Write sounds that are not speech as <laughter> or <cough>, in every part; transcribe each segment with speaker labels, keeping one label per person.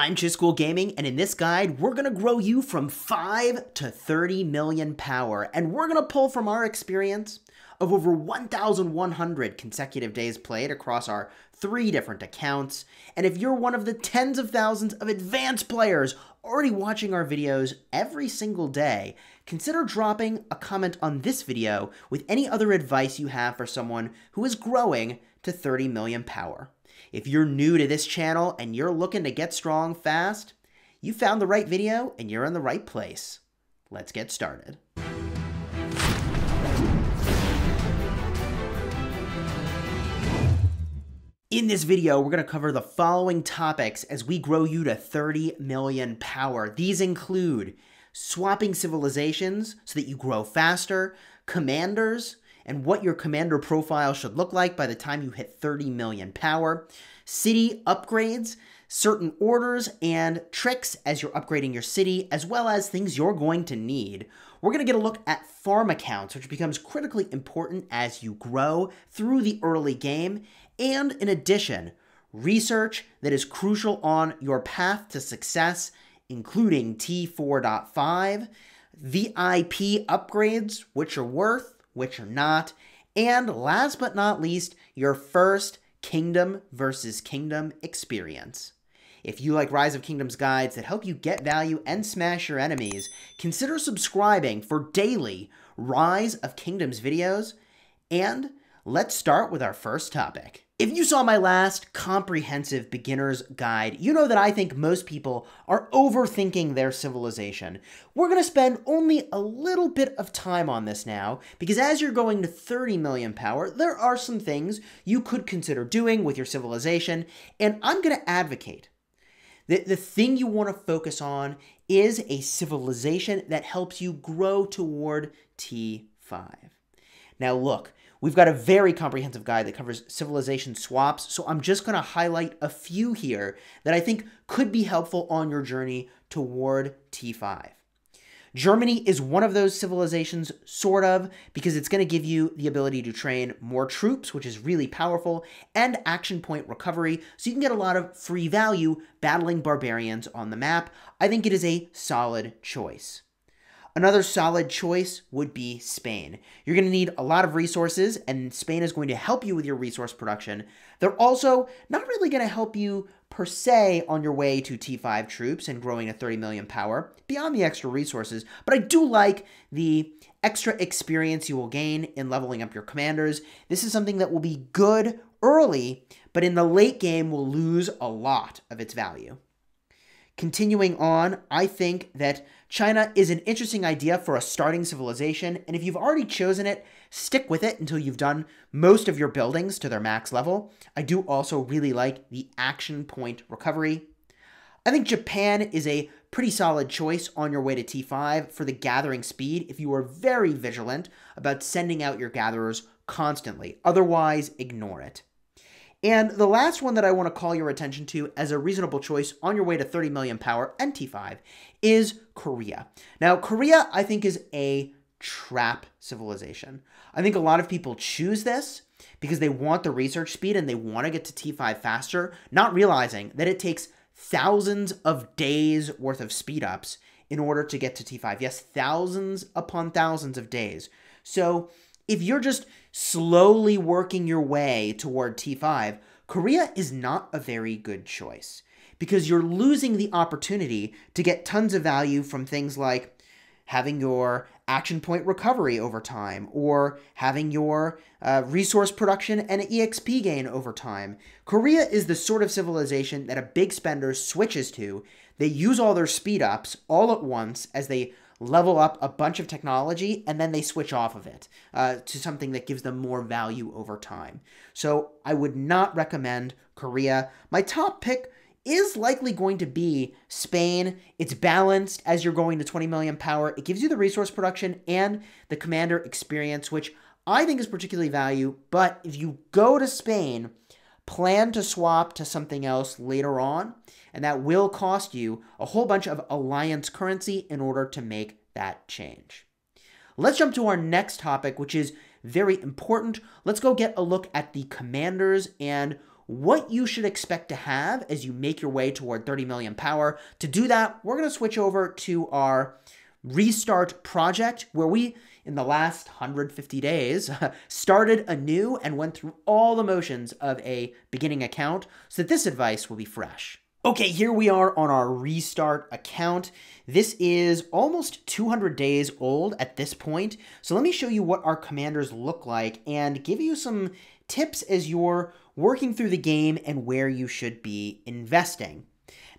Speaker 1: I'm Chisgule Gaming, and in this guide, we're gonna grow you from 5 to 30 million power, and we're gonna pull from our experience of over 1,100 consecutive days played across our three different accounts. And if you're one of the tens of thousands of advanced players already watching our videos every single day, consider dropping a comment on this video with any other advice you have for someone who is growing to 30 million power. If you're new to this channel and you're looking to get strong fast, you found the right video and you're in the right place. Let's get started. In this video, we're going to cover the following topics as we grow you to 30 million power. These include swapping civilizations so that you grow faster, commanders, and what your commander profile should look like by the time you hit 30 million power, city upgrades, certain orders and tricks as you're upgrading your city, as well as things you're going to need. We're going to get a look at farm accounts, which becomes critically important as you grow through the early game, and in addition, research that is crucial on your path to success, including T4.5, VIP upgrades, which are worth, which are not, and last but not least, your first Kingdom versus Kingdom experience. If you like Rise of Kingdoms guides that help you get value and smash your enemies, consider subscribing for daily Rise of Kingdoms videos. And let's start with our first topic. If you saw my last comprehensive beginner's guide, you know that I think most people are overthinking their civilization. We're going to spend only a little bit of time on this now, because as you're going to 30 million power, there are some things you could consider doing with your civilization, and I'm going to advocate that the thing you want to focus on is a civilization that helps you grow toward T5. Now, look, we've got a very comprehensive guide that covers civilization swaps, so I'm just going to highlight a few here that I think could be helpful on your journey toward T5. Germany is one of those civilizations, sort of, because it's going to give you the ability to train more troops, which is really powerful, and action point recovery, so you can get a lot of free value battling barbarians on the map. I think it is a solid choice. Another solid choice would be Spain. You're going to need a lot of resources, and Spain is going to help you with your resource production. They're also not really going to help you per se on your way to T5 troops and growing to 30 million power beyond the extra resources, but I do like the extra experience you will gain in leveling up your commanders. This is something that will be good early, but in the late game will lose a lot of its value. Continuing on, I think that China is an interesting idea for a starting civilization, and if you've already chosen it, stick with it until you've done most of your buildings to their max level. I do also really like the action point recovery. I think Japan is a pretty solid choice on your way to T5 for the gathering speed if you are very vigilant about sending out your gatherers constantly. Otherwise, ignore it. And the last one that I want to call your attention to as a reasonable choice on your way to 30 million power and T5 is Korea. Now, Korea, I think, is a trap civilization. I think a lot of people choose this because they want the research speed and they want to get to T5 faster, not realizing that it takes thousands of days worth of speed ups in order to get to T5. Yes, thousands upon thousands of days. So if you're just slowly working your way toward T5, Korea is not a very good choice because you're losing the opportunity to get tons of value from things like having your action point recovery over time or having your uh, resource production and exp gain over time. Korea is the sort of civilization that a big spender switches to. They use all their speed ups all at once as they level up a bunch of technology, and then they switch off of it uh, to something that gives them more value over time. So I would not recommend Korea. My top pick is likely going to be Spain. It's balanced as you're going to 20 million power. It gives you the resource production and the commander experience, which I think is particularly value. But if you go to Spain, plan to swap to something else later on and that will cost you a whole bunch of alliance currency in order to make that change. Let's jump to our next topic, which is very important. Let's go get a look at the commanders and what you should expect to have as you make your way toward 30 million power. To do that, we're going to switch over to our restart project where we in the last 150 days <laughs> started anew and went through all the motions of a beginning account so that this advice will be fresh. Okay, here we are on our restart account. This is almost 200 days old at this point. So let me show you what our commanders look like and give you some tips as you're working through the game and where you should be investing.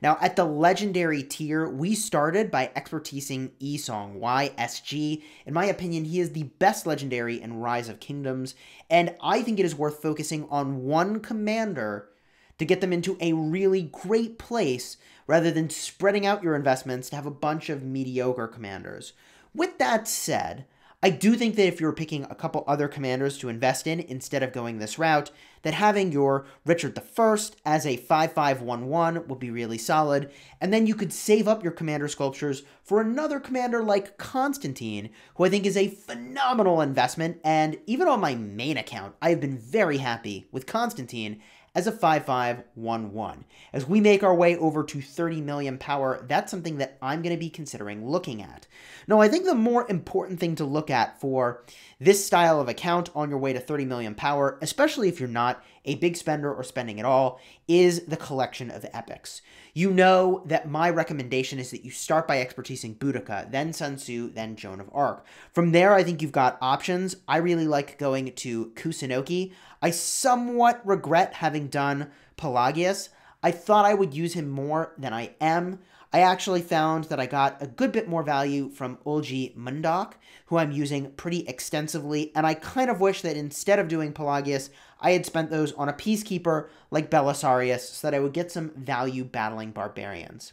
Speaker 1: Now, at the legendary tier, we started by expertising Yi-Song, YSG. In my opinion, he is the best legendary in Rise of Kingdoms, and I think it is worth focusing on one commander to get them into a really great place rather than spreading out your investments to have a bunch of mediocre commanders. With that said, I do think that if you're picking a couple other commanders to invest in instead of going this route, that having your Richard I as a 5511 would be really solid, and then you could save up your commander sculptures for another commander like Constantine, who I think is a phenomenal investment, and even on my main account, I have been very happy with Constantine as a 5511. As we make our way over to 30 million power, that's something that I'm going to be considering looking at. Now, I think the more important thing to look at for this style of account on your way to 30 million power, especially if you're not a big spender or spending at all, is the collection of epics. You know that my recommendation is that you start by expertising Boudica, then Sun Tzu, then Joan of Arc. From there, I think you've got options. I really like going to Kusunoki. I somewhat regret having done Pelagius. I thought I would use him more than I am. I actually found that I got a good bit more value from Eulji Mundeok, who I'm using pretty extensively, and I kind of wish that instead of doing Pelagius, I had spent those on a peacekeeper like Belisarius so that I would get some value battling barbarians.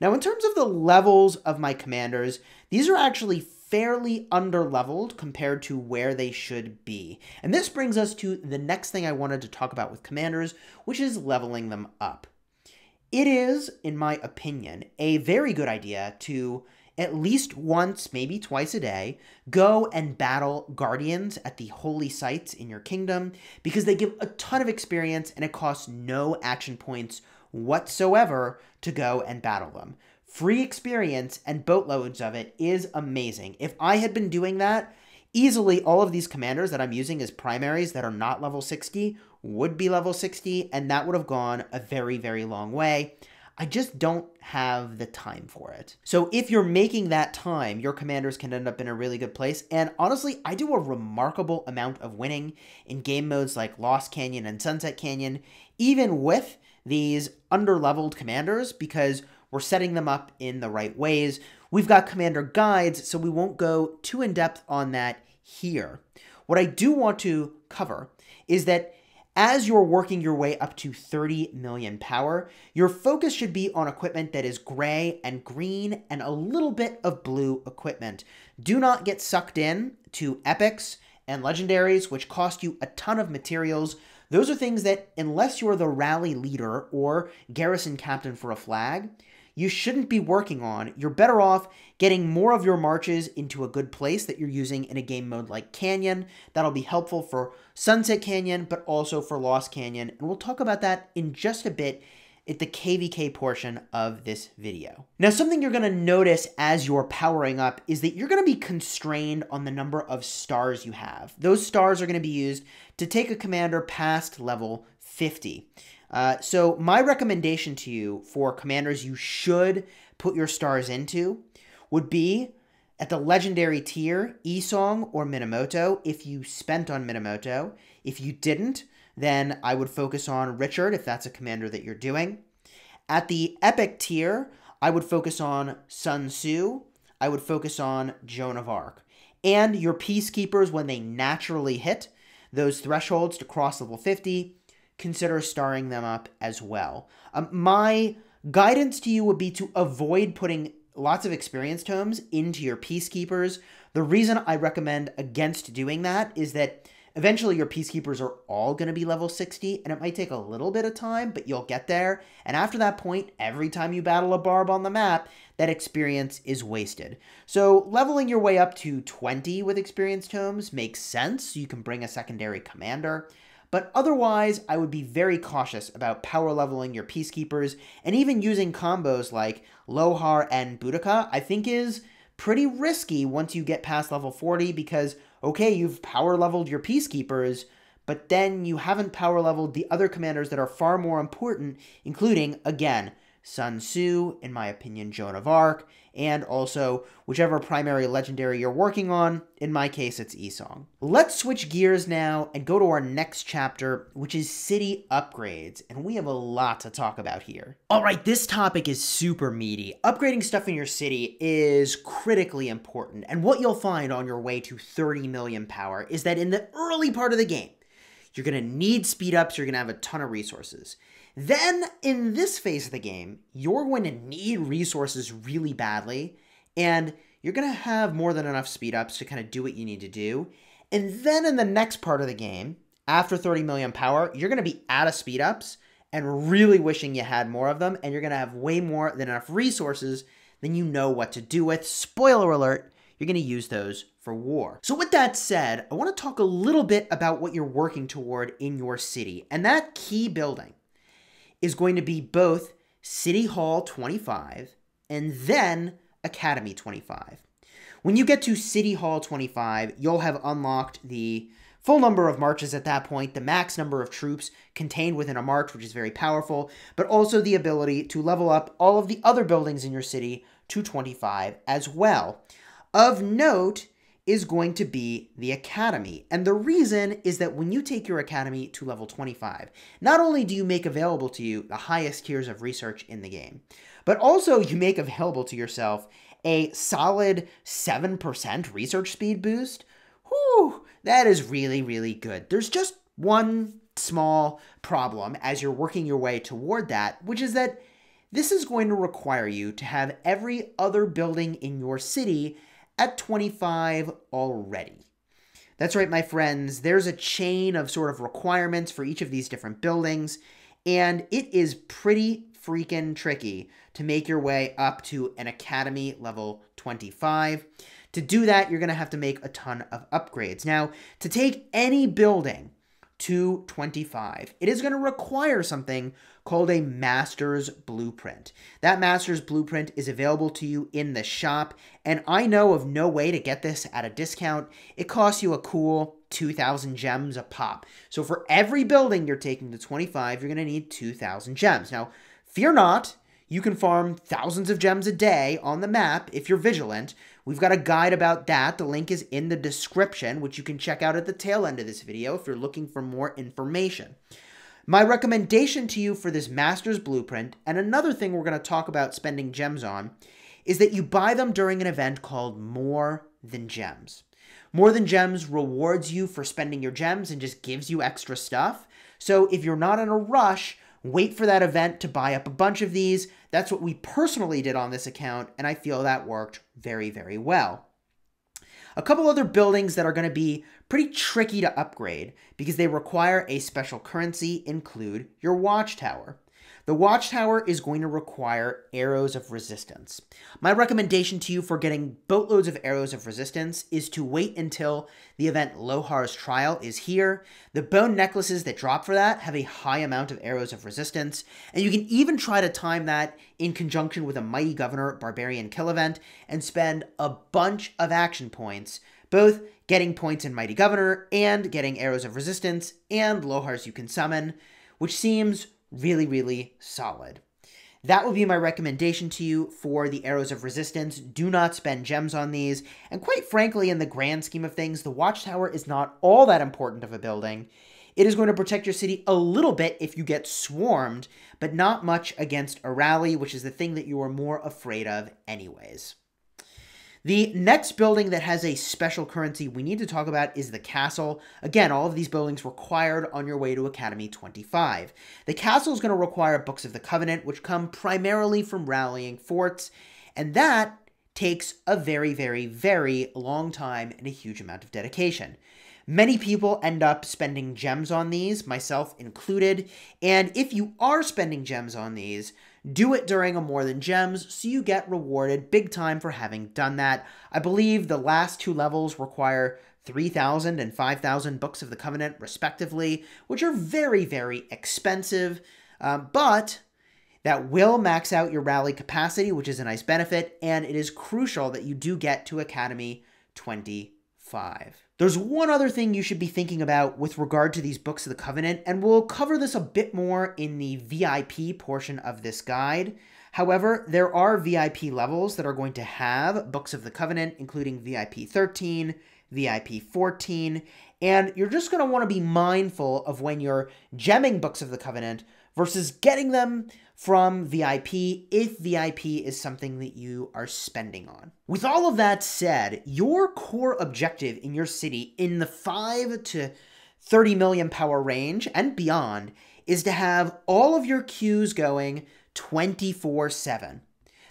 Speaker 1: Now, in terms of the levels of my commanders, these are actually fairly underleveled compared to where they should be. And this brings us to the next thing I wanted to talk about with commanders, which is leveling them up. It is, in my opinion, a very good idea to at least once, maybe twice a day, go and battle guardians at the holy sites in your kingdom because they give a ton of experience and it costs no action points whatsoever to go and battle them. Free experience and boatloads of it is amazing. If I had been doing that, easily all of these commanders that I'm using as primaries that are not level 60 would be level 60, and that would have gone a very, very long way. I just don't have the time for it. So if you're making that time, your commanders can end up in a really good place. And honestly, I do a remarkable amount of winning in game modes like Lost Canyon and Sunset Canyon, even with these under-leveled commanders, because we're setting them up in the right ways. We've got commander guides, so we won't go too in-depth on that here. What I do want to cover is that as you're working your way up to 30 million power, your focus should be on equipment that is gray and green and a little bit of blue equipment. Do not get sucked in to epics and legendaries, which cost you a ton of materials. Those are things that, unless you're the rally leader or garrison captain for a flag, you shouldn't be working on. You're better off getting more of your marches into a good place that you're using in a game mode like Canyon. That'll be helpful for Sunset Canyon, but also for Lost Canyon. And we'll talk about that in just a bit at the KVK portion of this video. Now, something you're going to notice as you're powering up is that you're going to be constrained on the number of stars you have. Those stars are going to be used to take a commander past level 50. Uh, so my recommendation to you for commanders you should put your stars into would be at the legendary tier, Yi-Song or Minamoto if you spent on Minamoto. If you didn't, then I would focus on Richard if that's a commander that you're doing. At the epic tier, I would focus on Sun Tzu. I would focus on Joan of Arc. And your peacekeepers, when they naturally hit those thresholds to cross level 50, consider starring them up as well. Um, my guidance to you would be to avoid putting lots of experience tomes into your peacekeepers. The reason I recommend against doing that is that eventually your peacekeepers are all going to be level 60 and it might take a little bit of time, but you'll get there. And after that point, every time you battle a barb on the map, that experience is wasted. So leveling your way up to 20 with experience tomes makes sense. You can bring a secondary commander. But otherwise, I would be very cautious about power leveling your Peacekeepers, and even using combos like Lohar and Boudica, I think is pretty risky once you get past level 40 because, okay, you've power leveled your Peacekeepers, but then you haven't power leveled the other commanders that are far more important, including, again, Sun Tzu, in my opinion, Joan of Arc, and also whichever primary legendary you're working on. In my case, it's Yi-Song. Let's switch gears now and go to our next chapter, which is city upgrades, and we have a lot to talk about here. All right, this topic is super meaty. Upgrading stuff in your city is critically important, and what you'll find on your way to 30 million power is that in the early part of the game, you're going to need speed ups, you're going to have a ton of resources. Then, in this phase of the game, you're going to need resources really badly, and you're going to have more than enough speed ups to kind of do what you need to do. And then in the next part of the game, after 30 million power, you're going to be out of speed ups and really wishing you had more of them, and you're going to have way more than enough resources than you know what to do with. Spoiler alert, you're going to use those for war. So with that said, I want to talk a little bit about what you're working toward in your city. And that key building is going to be both City Hall 25 and then Academy 25. When you get to City Hall 25, you'll have unlocked the full number of marches at that point, the max number of troops contained within a march, which is very powerful, but also the ability to level up all of the other buildings in your city to 25 as well. Of note, is going to be the Academy. And the reason is that when you take your Academy to level 25, not only do you make available to you the highest tiers of research in the game, but also you make available to yourself a solid 7% research speed boost. Whew, that is really, really good. There's just one small problem as you're working your way toward that, which is that this is going to require you to have every other building in your city at 25 already. That's right, my friends. There's a chain of sort of requirements for each of these different buildings, and it is pretty freaking tricky to make your way up to an academy level 25. To do that, you're going to have to make a ton of upgrades. Now, to take any building to 25, it is going to require something called a master's blueprint. That master's blueprint is available to you in the shop, and I know of no way to get this at a discount. It costs you a cool 2,000 gems a pop. So for every building you're taking to 25, you're going to need 2,000 gems. Now, fear not, you can farm thousands of gems a day on the map if you're vigilant. We've got a guide about that. The link is in the description, which you can check out at the tail end of this video if you're looking for more information. My recommendation to you for this master's blueprint, and another thing we're going to talk about spending gems on, is that you buy them during an event called More Than Gems. More Than Gems rewards you for spending your gems and just gives you extra stuff. So if you're not in a rush, wait for that event to buy up a bunch of these. That's what we personally did on this account, and I feel that worked very, very well. A couple other buildings that are going to be pretty tricky to upgrade because they require a special currency include your watchtower. The watchtower is going to require arrows of resistance. My recommendation to you for getting boatloads of arrows of resistance is to wait until the event Lohar's Trial is here. The bone necklaces that drop for that have a high amount of arrows of resistance, and you can even try to time that in conjunction with a Mighty Governor Barbarian Kill event and spend a bunch of action points, both getting points in Mighty Governor and getting arrows of resistance and Lohars you can summon, which seems really, really solid. That would be my recommendation to you for the Arrows of Resistance. Do not spend gems on these. And quite frankly, in the grand scheme of things, the Watchtower is not all that important of a building. It is going to protect your city a little bit if you get swarmed, but not much against a rally, which is the thing that you are more afraid of anyways. The next building that has a special currency we need to talk about is the castle. Again, all of these buildings required on your way to Academy 25. The castle is going to require Books of the Covenant, which come primarily from rallying forts, and that takes a very, very, very long time and a huge amount of dedication. Many people end up spending gems on these, myself included, and if you are spending gems on these, do it during a More Than Gems so you get rewarded big time for having done that. I believe the last two levels require 3,000 and 5,000 Books of the Covenant, respectively, which are very, very expensive, um, but that will max out your rally capacity, which is a nice benefit, and it is crucial that you do get to Academy 25. There's one other thing you should be thinking about with regard to these Books of the Covenant, and we'll cover this a bit more in the VIP portion of this guide. However, there are VIP levels that are going to have Books of the Covenant, including VIP 13, VIP 14, and you're just going to want to be mindful of when you're gemming Books of the Covenant versus getting them from VIP if VIP is something that you are spending on. With all of that said, your core objective in your city in the 5 to 30 million power range and beyond is to have all of your queues going 24 7.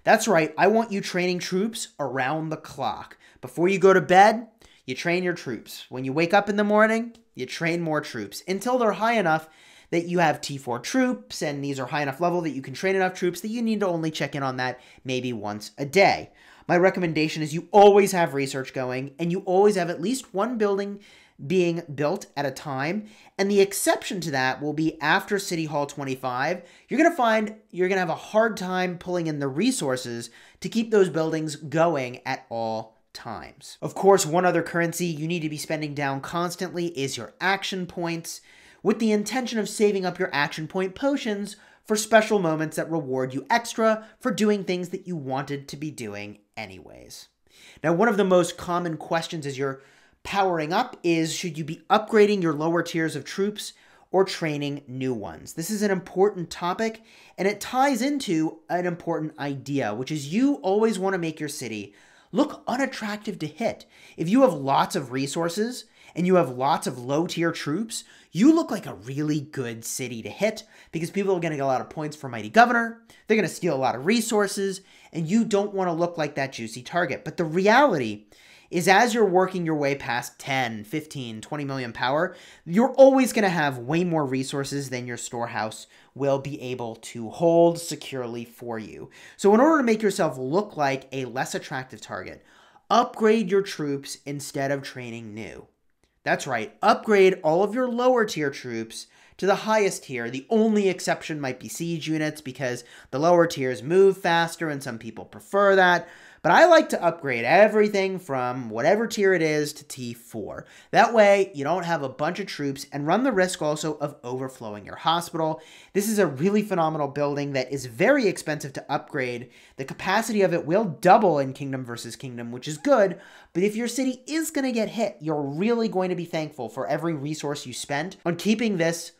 Speaker 1: That's right, I want you training troops around the clock. Before you go to bed, you train your troops. When you wake up in the morning, you train more troops until they're high enough that you have T4 troops and these are high enough level that you can train enough troops that you need to only check in on that maybe once a day. My recommendation is you always have research going and you always have at least one building being built at a time. And the exception to that will be after City Hall 25. You're going to find you're going to have a hard time pulling in the resources to keep those buildings going at all times. Of course, one other currency you need to be spending down constantly is your action points, with the intention of saving up your action point potions for special moments that reward you extra for doing things that you wanted to be doing anyways. Now, one of the most common questions as you're powering up is should you be upgrading your lower tiers of troops or training new ones? This is an important topic and it ties into an important idea, which is you always want to make your city look unattractive to hit. If you have lots of resources and you have lots of low tier troops, you look like a really good city to hit because people are going to get a lot of points for Mighty Governor. They're going to steal a lot of resources, and you don't want to look like that juicy target. But the reality is as you're working your way past 10, 15, 20 million power, you're always going to have way more resources than your storehouse will be able to hold securely for you. So in order to make yourself look like a less attractive target, upgrade your troops instead of training new. That's right, upgrade all of your lower tier troops to the highest tier. The only exception might be siege units because the lower tiers move faster and some people prefer that. But I like to upgrade everything from whatever tier it is to T4. That way, you don't have a bunch of troops and run the risk also of overflowing your hospital. This is a really phenomenal building that is very expensive to upgrade. The capacity of it will double in Kingdom versus Kingdom, which is good. But if your city is going to get hit, you're really going to be thankful for every resource you spent on keeping this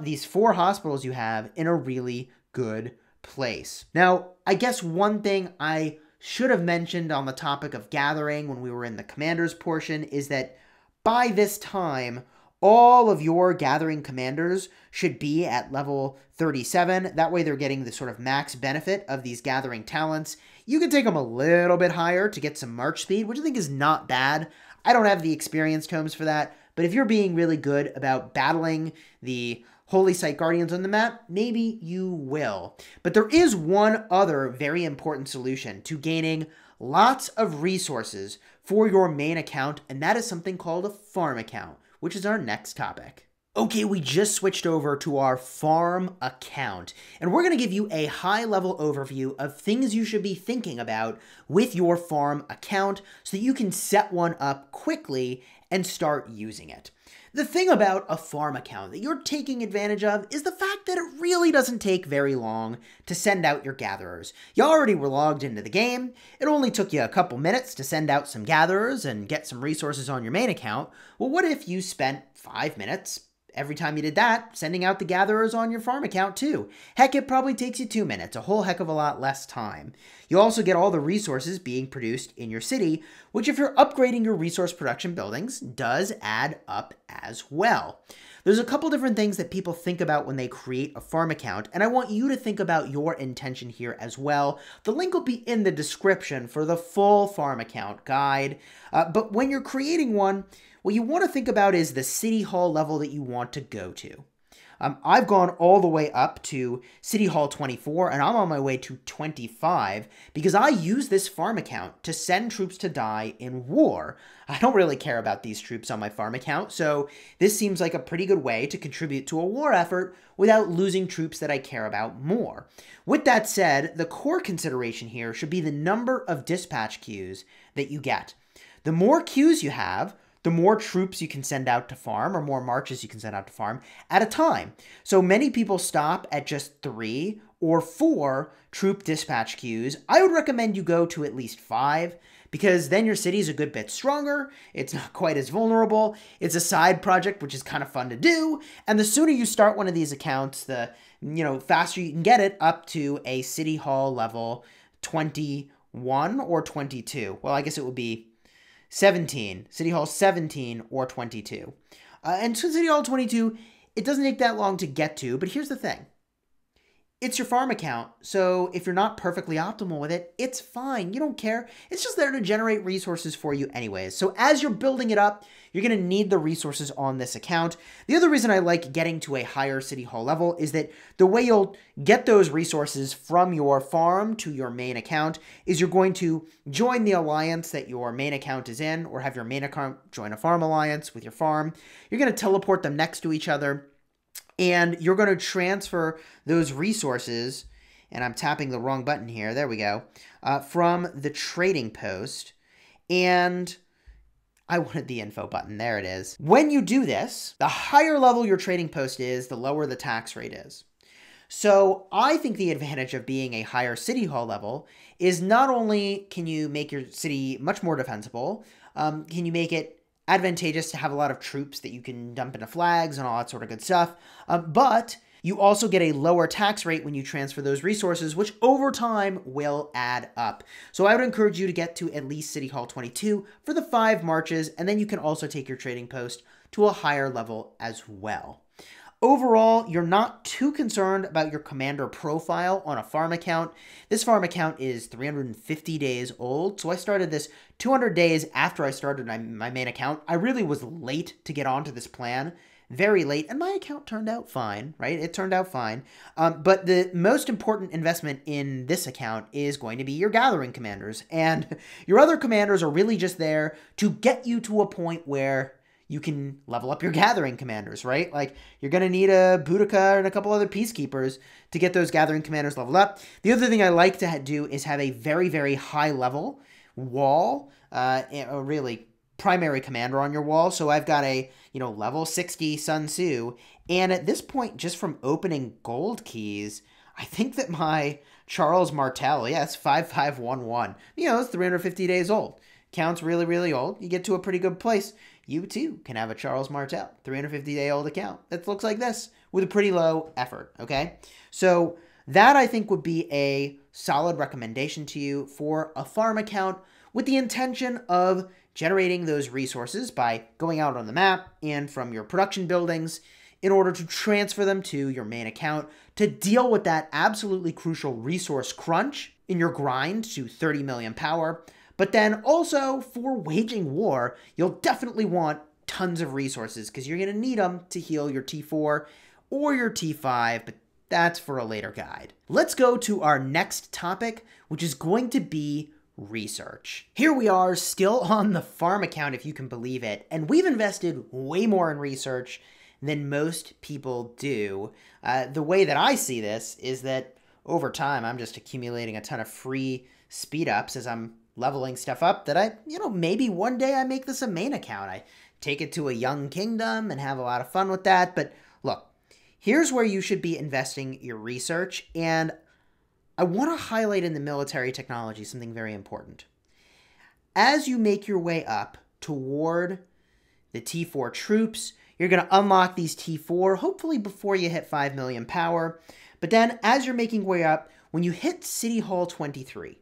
Speaker 1: these four hospitals you have in a really good place. Now, I guess one thing I should have mentioned on the topic of gathering when we were in the commanders portion is that by this time, all of your gathering commanders should be at level 37. That way they're getting the sort of max benefit of these gathering talents. You can take them a little bit higher to get some march speed, which I think is not bad. I don't have the experience tomes for that, but if you're being really good about battling the Holy Site Guardians on the map? Maybe you will. But there is one other very important solution to gaining lots of resources for your main account, and that is something called a farm account, which is our next topic. Okay, we just switched over to our farm account, and we're going to give you a high level overview of things you should be thinking about with your farm account so that you can set one up quickly and start using it. The thing about a farm account that you're taking advantage of is the fact that it really doesn't take very long to send out your gatherers. You already were logged into the game, it only took you a couple minutes to send out some gatherers and get some resources on your main account. Well, what if you spent five minutes every time you did that, sending out the gatherers on your farm account too. Heck, it probably takes you two minutes, a whole heck of a lot less time. You also get all the resources being produced in your city, which if you're upgrading your resource production buildings, does add up as well. There's a couple different things that people think about when they create a farm account, and I want you to think about your intention here as well. The link will be in the description for the full farm account guide, uh, but when you're creating one, what you want to think about is the city hall level that you want to go to. Um, I've gone all the way up to City Hall 24, and I'm on my way to 25 because I use this farm account to send troops to die in war. I don't really care about these troops on my farm account, so this seems like a pretty good way to contribute to a war effort without losing troops that I care about more. With that said, the core consideration here should be the number of dispatch queues that you get. The more queues you have, the more troops you can send out to farm or more marches you can send out to farm at a time. So many people stop at just three or four troop dispatch queues. I would recommend you go to at least five because then your city is a good bit stronger. It's not quite as vulnerable. It's a side project, which is kind of fun to do. And the sooner you start one of these accounts, the you know faster you can get it up to a city hall level 21 or 22. Well, I guess it would be 17, City Hall 17 or 22. Uh, and City Hall 22, it doesn't take that long to get to, but here's the thing it's your farm account. So if you're not perfectly optimal with it, it's fine. You don't care. It's just there to generate resources for you anyways. So as you're building it up, you're going to need the resources on this account. The other reason I like getting to a higher city hall level is that the way you'll get those resources from your farm to your main account is you're going to join the alliance that your main account is in or have your main account join a farm alliance with your farm. You're going to teleport them next to each other and you're going to transfer those resources and I'm tapping the wrong button here. There we go. Uh, from the trading post. And I wanted the info button. There it is. When you do this, the higher level your trading post is, the lower the tax rate is. So I think the advantage of being a higher city hall level is not only can you make your city much more defensible, um, can you make it advantageous to have a lot of troops that you can dump into flags and all that sort of good stuff. Um, but you also get a lower tax rate when you transfer those resources, which over time will add up. So I would encourage you to get to at least City Hall 22 for the five marches, and then you can also take your trading post to a higher level as well. Overall, you're not too concerned about your commander profile on a farm account. This farm account is 350 days old, so I started this 200 days after I started my, my main account. I really was late to get onto this plan, very late, and my account turned out fine, right? It turned out fine. Um, but the most important investment in this account is going to be your gathering commanders, and <laughs> your other commanders are really just there to get you to a point where you can level up your gathering commanders, right? Like you're going to need a Boudica and a couple other peacekeepers to get those gathering commanders leveled up. The other thing I like to do is have a very, very high level wall, uh, a really primary commander on your wall. So I've got a, you know, level 60 Sun Tzu. And at this point, just from opening gold keys, I think that my Charles Martel, yes, 5511, you know, it's 350 days old. Counts really, really old. You get to a pretty good place you too can have a Charles Martel 350 day old account that looks like this with a pretty low effort. Okay. So that I think would be a solid recommendation to you for a farm account with the intention of generating those resources by going out on the map and from your production buildings in order to transfer them to your main account to deal with that absolutely crucial resource crunch in your grind to 30 million power but then also for waging war, you'll definitely want tons of resources because you're going to need them to heal your T4 or your T5, but that's for a later guide. Let's go to our next topic, which is going to be research. Here we are, still <laughs> on the farm account, if you can believe it, and we've invested way more in research than most people do. Uh, the way that I see this is that over time, I'm just accumulating a ton of free speed ups as I'm leveling stuff up that I, you know, maybe one day I make this a main account. I take it to a young kingdom and have a lot of fun with that. But look, here's where you should be investing your research. And I want to highlight in the military technology something very important. As you make your way up toward the T4 troops, you're going to unlock these T4, hopefully before you hit 5 million power. But then as you're making way up, when you hit City Hall 23,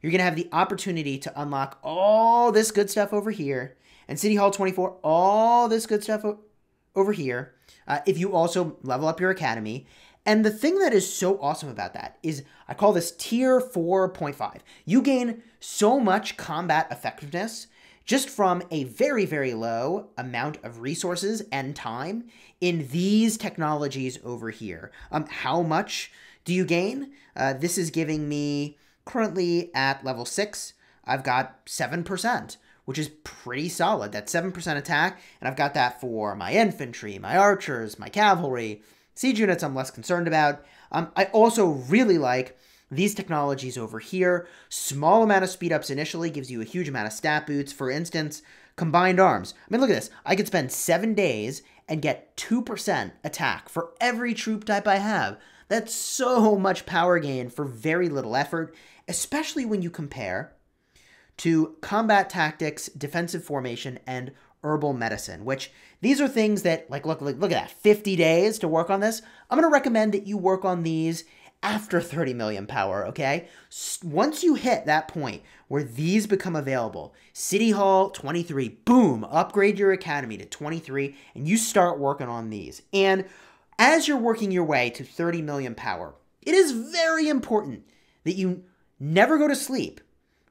Speaker 1: you're going to have the opportunity to unlock all this good stuff over here. And City Hall 24, all this good stuff over here. Uh, if you also level up your academy. And the thing that is so awesome about that is I call this tier 4.5. You gain so much combat effectiveness just from a very, very low amount of resources and time in these technologies over here. Um, how much do you gain? Uh, this is giving me currently at level 6, I've got 7%, which is pretty solid. That's 7% attack, and I've got that for my infantry, my archers, my cavalry. Siege units I'm less concerned about. Um, I also really like these technologies over here. Small amount of speed ups initially gives you a huge amount of stat boots. For instance, combined arms. I mean, look at this. I could spend seven days and get 2% attack for every troop type I have. That's so much power gain for very little effort, especially when you compare to combat tactics, defensive formation, and herbal medicine, which these are things that, like, look, look, look at that, 50 days to work on this. I'm going to recommend that you work on these after 30 million power, okay? Once you hit that point where these become available, City Hall 23, boom, upgrade your academy to 23, and you start working on these. And as you're working your way to 30 million power, it is very important that you never go to sleep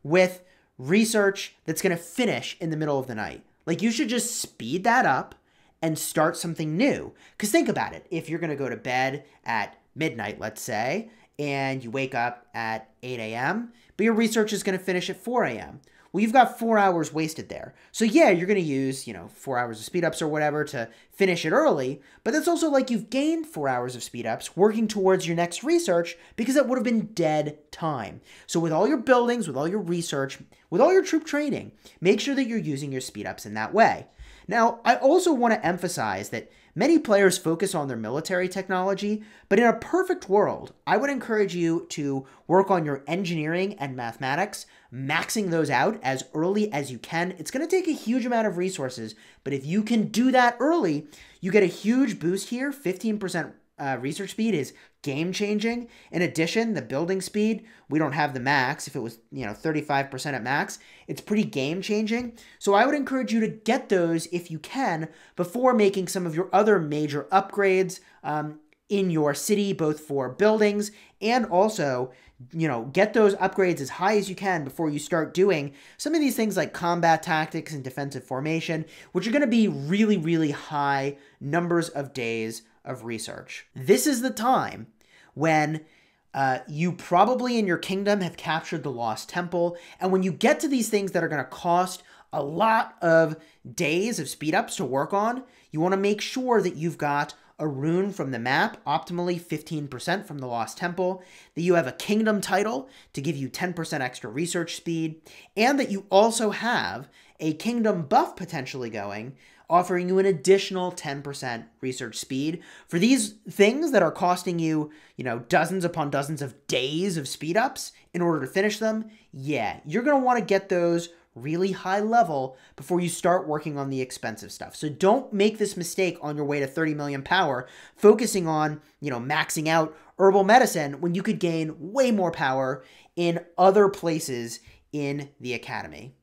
Speaker 1: with research that's going to finish in the middle of the night. Like you should just speed that up and start something new. Because think about it if you're going to go to bed at midnight, let's say, and you wake up at 8 a.m., but your research is going to finish at 4 a.m. Well, you've got four hours wasted there. So yeah, you're going to use, you know, four hours of speed ups or whatever to finish it early, but that's also like you've gained four hours of speed ups working towards your next research because that would have been dead time. So with all your buildings, with all your research, with all your troop training, make sure that you're using your speed ups in that way. Now, I also want to emphasize that Many players focus on their military technology, but in a perfect world, I would encourage you to work on your engineering and mathematics, maxing those out as early as you can. It's going to take a huge amount of resources, but if you can do that early, you get a huge boost here 15% uh, research speed is game changing. In addition, the building speed, we don't have the max. If it was, you know, 35% at max, it's pretty game changing. So I would encourage you to get those if you can before making some of your other major upgrades um, in your city, both for buildings and also, you know, get those upgrades as high as you can before you start doing some of these things like combat tactics and defensive formation, which are going to be really, really high numbers of days of research. This is the time when uh, you probably in your kingdom have captured the lost temple, and when you get to these things that are going to cost a lot of days of speed ups to work on, you want to make sure that you've got a rune from the map, optimally 15% from the Lost Temple, that you have a kingdom title to give you 10% extra research speed, and that you also have a kingdom buff potentially going offering you an additional 10% research speed. For these things that are costing you, you know, dozens upon dozens of days of speed ups in order to finish them, yeah, you're going to want to get those really high level before you start working on the expensive stuff. So don't make this mistake on your way to 30 million power, focusing on, you know, maxing out herbal medicine when you could gain way more power in other places in the academy.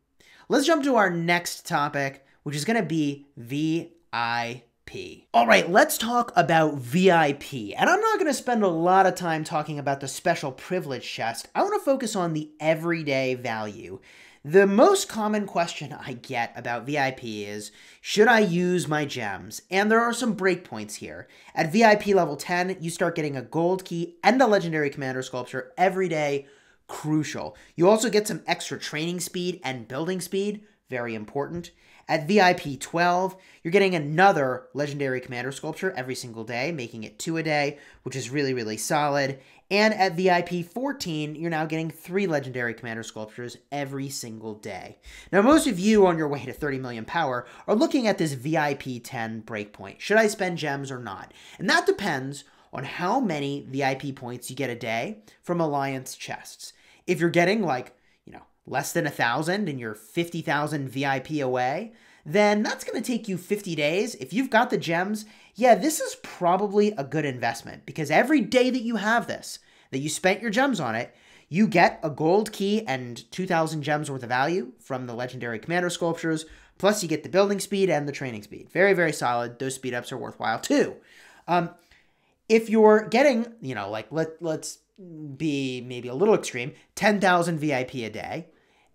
Speaker 1: Let's jump to our next topic, which is going to be VIP. All right, let's talk about VIP. And I'm not going to spend a lot of time talking about the special privilege chest. I want to focus on the everyday value. The most common question I get about VIP is Should I use my gems? And there are some breakpoints here. At VIP level 10, you start getting a gold key and a legendary commander sculpture every day. Crucial. You also get some extra training speed and building speed. Very important. At VIP 12, you're getting another Legendary Commander Sculpture every single day, making it two a day, which is really, really solid. And at VIP 14, you're now getting three Legendary Commander Sculptures every single day. Now, most of you on your way to 30 million power are looking at this VIP 10 breakpoint. Should I spend gems or not? And that depends on how many VIP points you get a day from Alliance chests. If you're getting like you know, less than a thousand and you're 50,000 VIP away, then that's going to take you 50 days. If you've got the gems, yeah, this is probably a good investment because every day that you have this, that you spent your gems on it, you get a gold key and 2,000 gems worth of value from the legendary commander sculptures. Plus, you get the building speed and the training speed. Very, very solid. Those speed ups are worthwhile too. Um, if you're getting, you know, like let let's be maybe a little extreme, 10,000 VIP a day,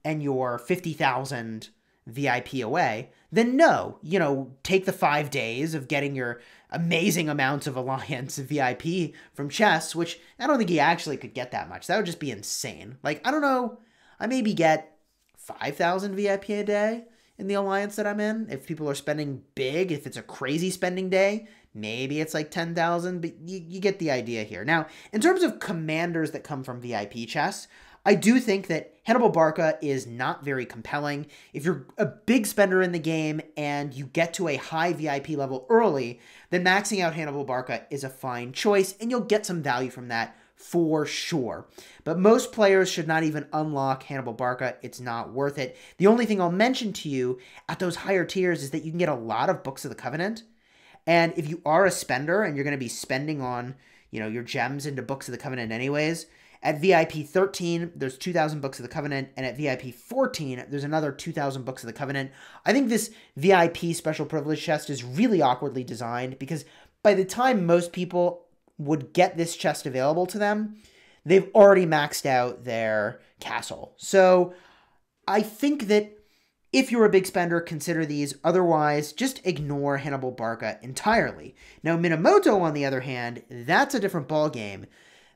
Speaker 1: and your 50,000 VIP away, then no, you know, take the five days of getting your amazing amounts of <laughs> Alliance VIP from chess, which I don't think he actually could get that much. That would just be insane. Like, I don't know, I maybe get 5,000 VIP a day in the Alliance that I'm in. If people are spending big, if it's a crazy spending day, maybe it's like 10,000, but you, you get the idea here. Now, in terms of commanders that come from VIP chess, I do think that Hannibal Barca is not very compelling. If you're a big spender in the game and you get to a high VIP level early, then maxing out Hannibal Barca is a fine choice and you'll get some value from that for sure. But most players should not even unlock Hannibal Barca. It's not worth it. The only thing I'll mention to you at those higher tiers is that you can get a lot of Books of the Covenant. And if you are a spender and you're going to be spending on, you know, your gems into Books of the Covenant anyways, at VIP 13, there's 2,000 Books of the Covenant, and at VIP 14, there's another 2,000 Books of the Covenant. I think this VIP special privilege chest is really awkwardly designed because by the time most people would get this chest available to them, they've already maxed out their castle. So I think that if you're a big spender, consider these. Otherwise, just ignore Hannibal Barca entirely. Now, Minamoto, on the other hand, that's a different ballgame.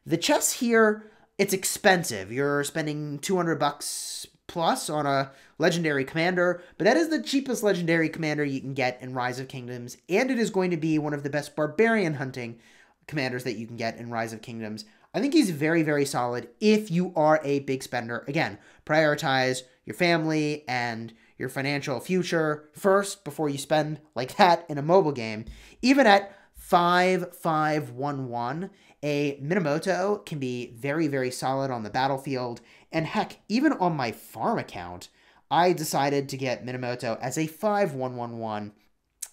Speaker 1: The chess here it's expensive. You're spending 200 bucks plus on a legendary commander, but that is the cheapest legendary commander you can get in Rise of Kingdoms, and it is going to be one of the best barbarian hunting commanders that you can get in Rise of Kingdoms. I think he's very, very solid if you are a big spender. Again, prioritize your family and your financial future first before you spend like that in a mobile game. Even at 5511, a Minamoto can be very, very solid on the battlefield. And heck, even on my farm account, I decided to get Minamoto as a 5111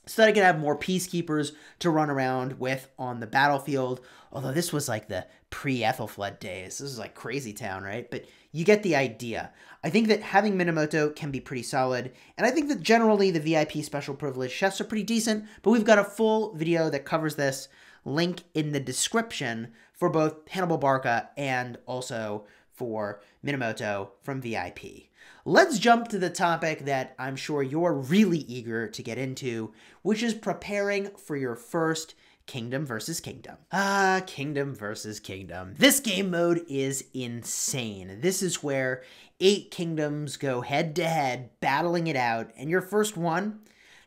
Speaker 1: so that I could have more peacekeepers to run around with on the battlefield. Although this was like the pre Aethelflaed days. This is like crazy town, right? But you get the idea. I think that having Minamoto can be pretty solid, and I think that generally the VIP special privilege chefs are pretty decent, but we've got a full video that covers this link in the description for both Hannibal Barca and also for Minamoto from VIP. Let's jump to the topic that I'm sure you're really eager to get into, which is preparing for your first Kingdom versus Kingdom. Ah, Kingdom versus Kingdom. This game mode is insane. This is where eight kingdoms go head to head, battling it out, and your first one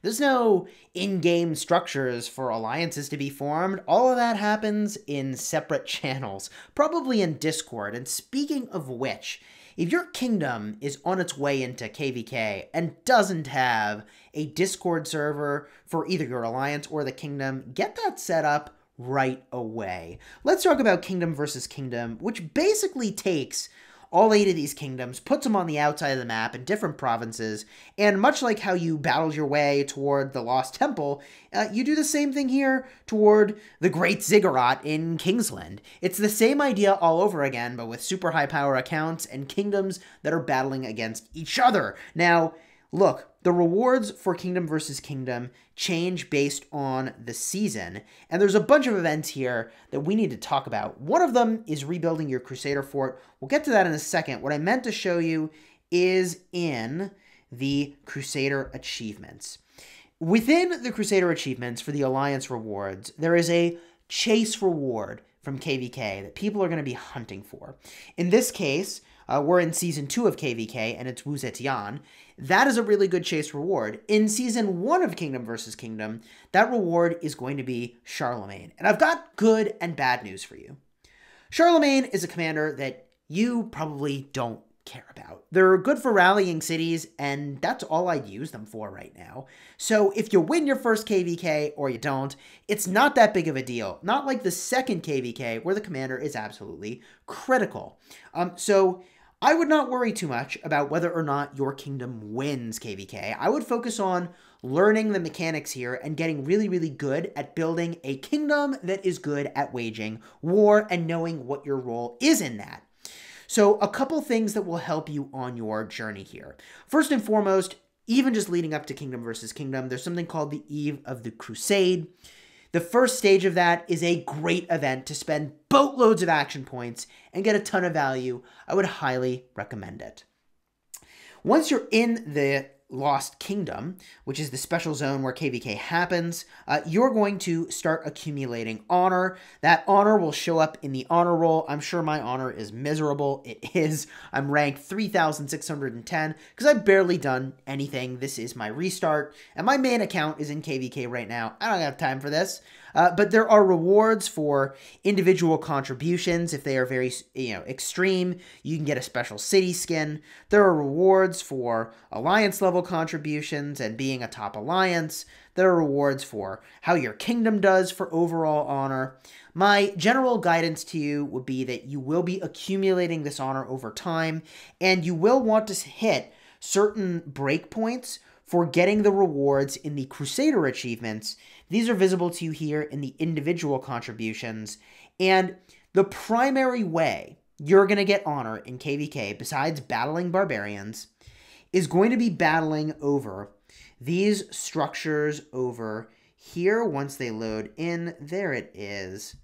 Speaker 1: there's no in game structures for alliances to be formed. All of that happens in separate <laughs> channels, probably in Discord. And speaking of which, if your kingdom is on its way into KVK and doesn't have a Discord server for either your alliance or the kingdom, get that set up right away. Let's talk about Kingdom versus Kingdom, which basically takes all eight of these kingdoms, puts them on the outside of the map in different provinces, and much like how you battled your way toward the Lost Temple, uh, you do the same thing here toward the Great Ziggurat in Kingsland. It's the same idea all over again, but with super high power accounts and kingdoms that are battling against each other. Now, look, the rewards for Kingdom versus Kingdom change based on the season, and there's a bunch of events here that we need to talk about. One of them is rebuilding your Crusader fort. We'll get to that in a second. What I meant to show you is in the Crusader achievements. Within the Crusader achievements for the Alliance rewards, there is a chase reward from KVK that people are going to be hunting for. In this case, uh, we're in season two of KVK, and it's Wu Zetian. That is a really good chase reward. In season one of Kingdom versus Kingdom, that reward is going to be Charlemagne. And I've got good and bad news for you. Charlemagne is a commander that you probably don't care about. They're good for rallying cities, and that's all I'd use them for right now. So if you win your first KVK or you don't, it's not that big of a deal. Not like the second KVK where the commander is absolutely critical. Um, so I would not worry too much about whether or not your kingdom wins KVK. I would focus on learning the mechanics here and getting really, really good at building a kingdom that is good at waging war and knowing what your role is in that. So, a couple things that will help you on your journey here. First and foremost, even just leading up to Kingdom versus Kingdom, there's something called the Eve of the Crusade. The first stage of that is a great event to spend boatloads of action points and get a ton of value. I would highly recommend it. Once you're in the Lost Kingdom, which is the special zone where KVK happens, uh, you're going to start accumulating honor. That honor will show up in the honor roll. I'm sure my honor is miserable. It <laughs> is. I'm ranked 3,610 because I've barely done anything. This is my restart, and my main account is in KVK right now. I don't have time for this. Uh, but there are rewards for individual contributions. If they are very, you know, extreme, you can get a special city skin. There are rewards for alliance level contributions and being a top alliance. There are rewards for how your kingdom does for overall honor. My general guidance to you would be that you will be accumulating this honor over time, and you will want to hit certain breakpoints for getting the rewards in the Crusader achievements these are visible to you here in the individual contributions. And the primary way you're going to get honor in KVK, besides battling barbarians, is going to be battling over these structures over here once they load in. There it is.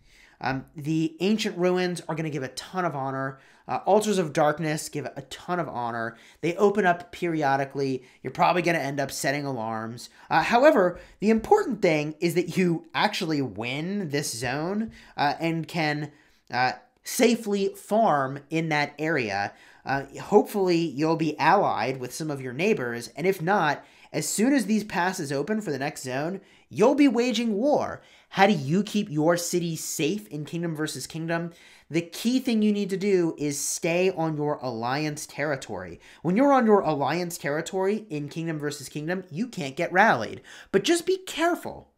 Speaker 1: Um, the ancient ruins are going to give a ton of honor. Uh, Altars of Darkness give a ton of honor. They open up periodically. You're probably going to end up setting alarms. Uh, however, the important thing is that you actually win this zone uh, and can uh, safely farm in that area. Uh, hopefully, you'll be allied with some of your neighbors, and if not, as soon as these passes open for the next zone, you'll be waging war. How do you keep your city safe in Kingdom versus Kingdom? The key thing you need to do is stay on your alliance territory. When you're on your alliance territory in Kingdom versus Kingdom, you can't get rallied. But just be careful.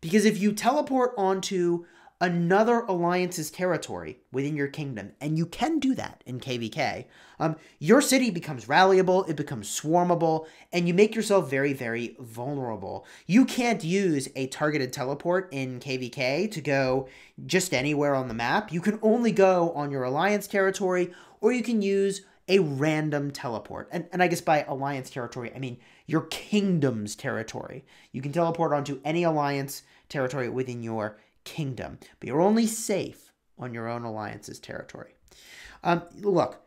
Speaker 1: Because if you teleport onto another alliance's territory within your kingdom, and you can do that in KVK. Um, your city becomes rallyable, it becomes swarmable, and you make yourself very, very vulnerable. You can't use a targeted teleport in KVK to go just anywhere on the map. You can only go on your alliance territory, or you can use a random teleport. And, and I guess by alliance territory, I mean your kingdom's territory. You can teleport onto any alliance territory within your kingdom, but you're only safe on your own alliance's territory. Um, look,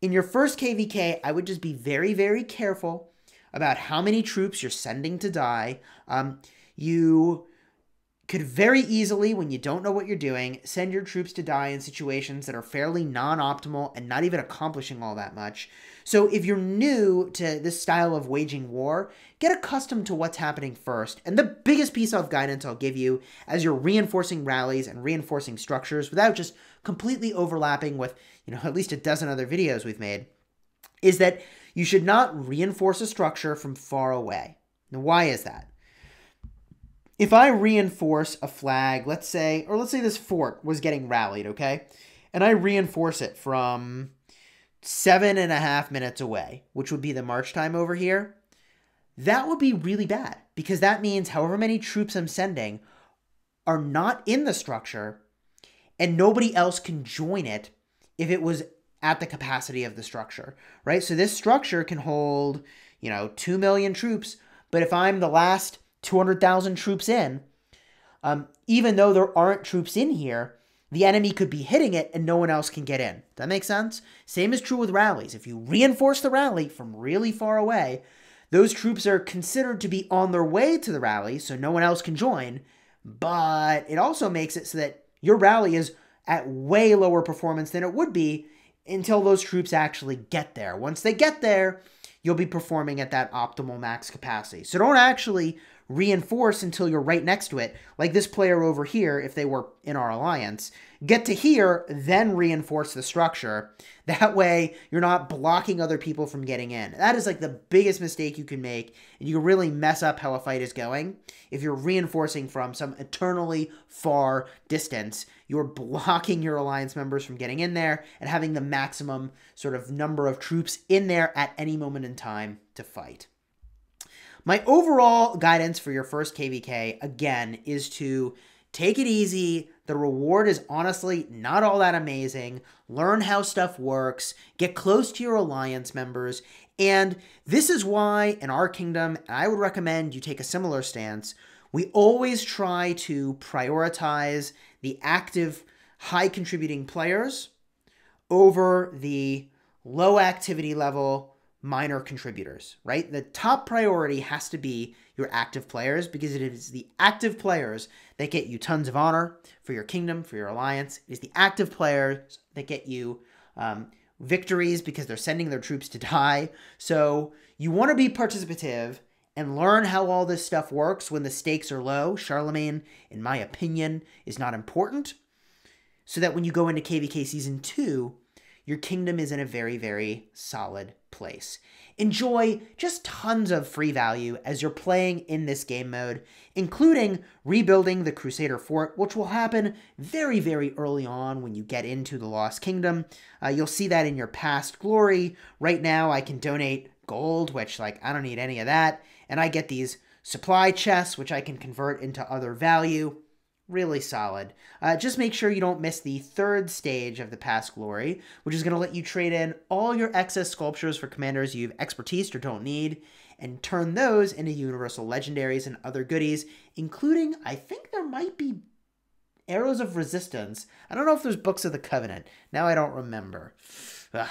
Speaker 1: in your first KVK, I would just be very, very careful about how many troops you're sending to die. Um, you could very easily, when you don't know what you're doing, send your troops to die in situations that are fairly non optimal and not even accomplishing all that much. So, if you're new to this style of waging war, get accustomed to what's happening first. And the biggest piece of guidance I'll give you as you're reinforcing rallies and reinforcing structures without just completely overlapping with, you know, <laughs> at least a dozen other videos we've made, is that you should not reinforce a structure from far away. Now, why is that? If I reinforce a flag, let's say, or let's say this fort was getting rallied, okay? And I reinforce it from seven and a half minutes away, which would be the march time over here, that would be really bad because that means however many troops I'm sending are not in the structure and nobody else can join it if it was at the capacity of the structure, right? So this structure can hold, you know, 2 million troops, but if I'm the last 200,000 troops in, um, even though there aren't troops in here, the enemy could be hitting it and no one else can get in. That makes sense? Same is true with rallies. If you reinforce the rally from really far away, those troops are considered to be on their way to the rally, so no one else can join. But it also makes it so that your rally is at way lower performance than it would be until those troops actually get there. Once they get there, you'll be performing at that optimal max capacity. So don't actually reinforce until you're right next to it, like this player over here, if they were in our alliance. Get to here, then reinforce the structure. <laughs> That way, you're not blocking other people from getting in. That is like the biggest mistake you can make, and you can really mess up how a fight is going. If you're reinforcing from some eternally far distance, you're blocking your alliance members from getting in there and having the maximum sort of number of troops in there at any moment in time to fight. My overall guidance for your first KVK, again, is to take it easy. The reward is honestly not all that amazing. Learn how stuff works, get close to your alliance members, and this is why in our kingdom, I would recommend you take a similar stance. We always try to prioritize the active, high contributing players over the low activity level, minor contributors, right? The top priority has to be your active players because it is the active players that get you tons of honor for your kingdom, for your alliance. It is the active players that get you um, victories because they're sending their troops to die. So you want to be participative and learn how all this stuff works when the stakes are low. Charlemagne, in my opinion, is not important. So that when you go into KVK Season 2, your kingdom is in a very, very solid place. Enjoy just tons of free value as you're playing in this game mode, including rebuilding the Crusader Fort, which will happen very, very early on when you get into the Lost Kingdom. Uh, you'll see that in your past glory. Right now, I can donate gold, which, like, I don't need any of that. And I get these supply chests, which I can convert into other value really solid. Uh, just make sure you don't miss the third stage of the Past Glory, which is going to let you trade in all your excess sculptures for commanders you've expertise or don't need, and turn those into universal legendaries and other goodies, including, I think there might be Arrows of Resistance. I don't know if there's Books of the Covenant. Now I don't remember. Ugh.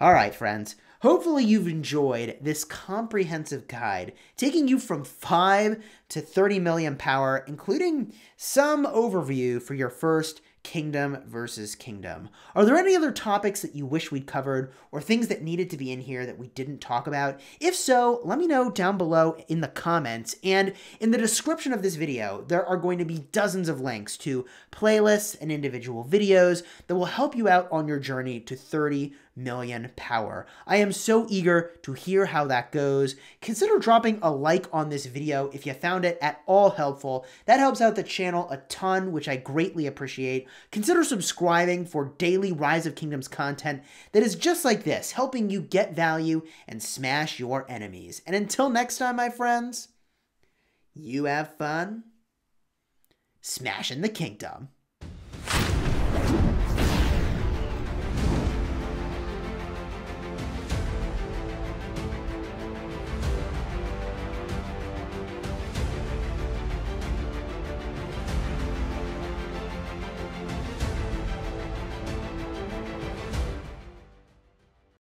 Speaker 1: All right, friends. Hopefully, you've enjoyed this comprehensive guide, taking you from 5 to 30 million power, including some overview for your first kingdom versus kingdom. Are there any other topics that you wish we'd covered or things that needed to be in here that we didn't talk about? If so, let me know down below in the comments. And in the description of this video, there are going to be dozens of links to playlists and individual videos that will help you out on your journey to 30 million power. I am so eager to hear how that goes. Consider dropping a like on this video if you found it at all helpful. That helps out the channel a ton, which I greatly appreciate. Consider subscribing for daily Rise of Kingdoms content that is just like this, helping you get value and smash your enemies. And until next time, my friends, you have fun smashing the kingdom.